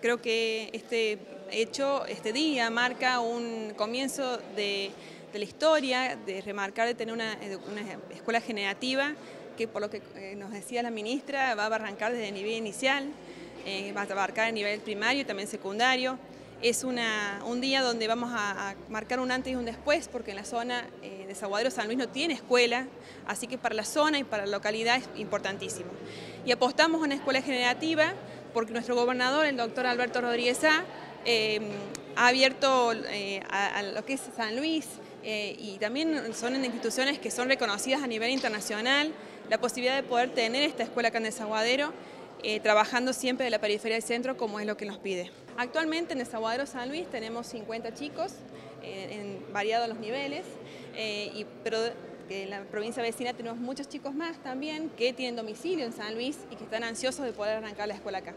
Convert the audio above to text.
creo que este hecho, este día, marca un comienzo de, la historia, de remarcar de tener una, escuela generativa que por lo que eh, nos decía la ministra va a arrancar desde el nivel inicial, eh, va a abarcar el nivel primario y también secundario. Es un día donde vamos a, marcar un antes y un después porque en la zona eh, de Zaguadero San Luis no tiene escuela, así que para la zona y para la localidad es importantísimo. Y apostamos a una escuela generativa porque nuestro gobernador, el doctor Alberto Rodríguez A, em, ha abierto eh, a, lo que es San Luis eh, y también son instituciones que son reconocidas a nivel internacional, la posibilidad de poder tener esta escuela acá en Desaguadero, eh, trabajando siempre de la periferia del centro como es lo que nos pide. Actualmente en Desaguadero San Luis tenemos 50 chicos, en variados los niveles, pero en la provincia vecina tenemos muchos chicos más también que tienen domicilio en San Luis y que están ansiosos de poder arrancar la escuela acá.